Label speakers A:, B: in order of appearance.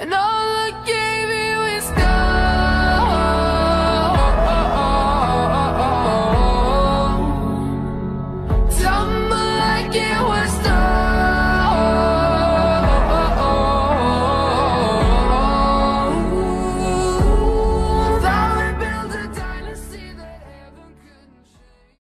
A: And all I get